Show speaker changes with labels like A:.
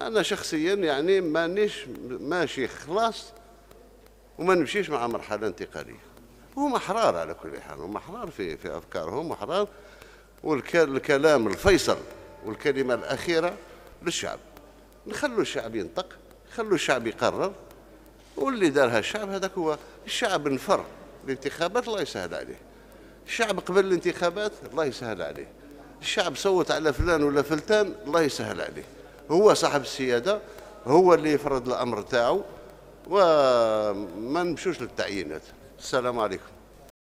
A: أنا شخصيا يعني مانيش ماشي خلاص وما نمشيش مع مرحلة انتقالية. هم أحرار على كل حال هم أحرار في في أفكارهم أحرار. والكلام الفيصل والكلمة الأخيرة للشعب. نخلوا الشعب ينطق خلوا الشعب يقرر. واللي دارها الشعب هذاك هو الشعب انفر الانتخابات الله يسهل عليه. الشعب قبل الانتخابات الله يسهل عليه. الشعب صوت على فلان ولا فلتان الله يسهل عليه. هو صاحب السيادة هو اللي يفرض الأمر تاعو وما نمشوش للتعيينات. السلام عليكم.